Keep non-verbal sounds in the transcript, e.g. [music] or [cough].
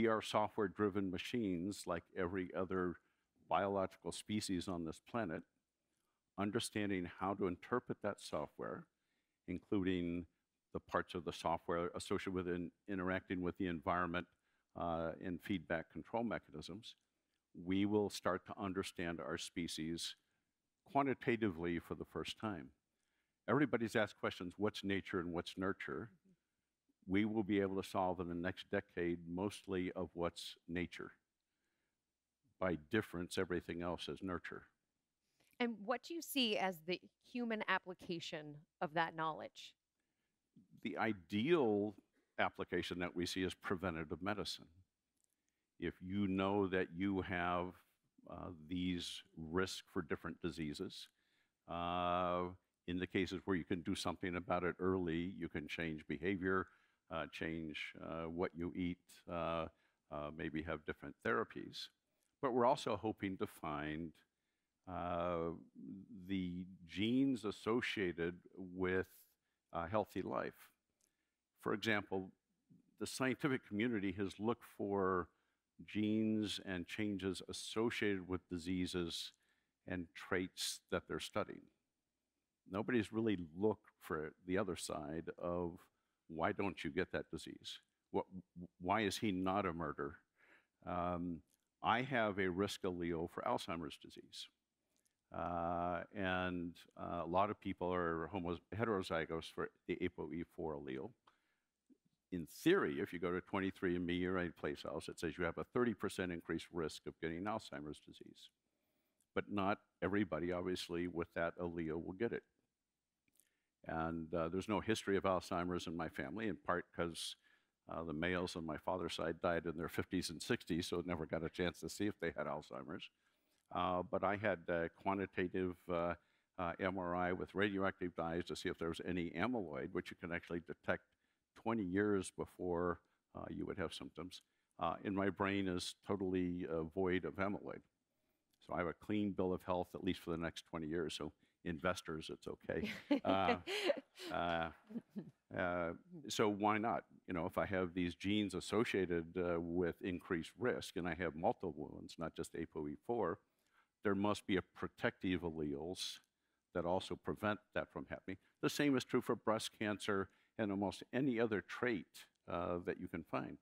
we are software driven machines like every other biological species on this planet, understanding how to interpret that software, including the parts of the software associated with in, interacting with the environment uh, and feedback control mechanisms, we will start to understand our species quantitatively for the first time. Everybody's asked questions what's nature and what's nurture? We will be able to solve in the next decade mostly of what's nature. By difference, everything else is nurture. And what do you see as the human application of that knowledge? The ideal application that we see is preventative medicine. If you know that you have uh, these risks for different diseases, uh, in the cases where you can do something about it early, you can change behavior, uh, change uh, what you eat, uh, uh, maybe have different therapies. But we're also hoping to find the genes associated with healthy life. For example, the scientific community has looked for genes and changes associated with diseases and traits that they're studying. Nobody's really looked for the other side of why don't you get that disease? What, why is he not a murderer? Um, I have a risk allele for Alzheimer's disease. Uh, and uh, a lot of people are heterozygous for the ApoE4 allele in theory, if you go to 23andMe or any place else, it says you have a 30% increased risk of getting Alzheimer's disease. But not everybody, obviously, with that allele will get it. And uh, there's no history of Alzheimer's in my family, in part because uh, the males on my father's side died in their 50s and 60s, so never got a chance to see if they had Alzheimer's. Uh, but I had quantitative uh, uh, MRI with radioactive dyes to see if there was any amyloid, which you can actually detect 20 years before uh, you would have symptoms. And my brain is totally void of amyloid. So I have a clean bill of health at least for the next 20 years. So investors, it's okay. Uh, [laughs] uh, uh, so why not? You know, if I have these genes associated with increased risk, and I have multiple ones, not just ApoE4, there must be a protective alleles that also prevent that from happening. The same is true for breast cancer and almost any other trait uh, that you can find.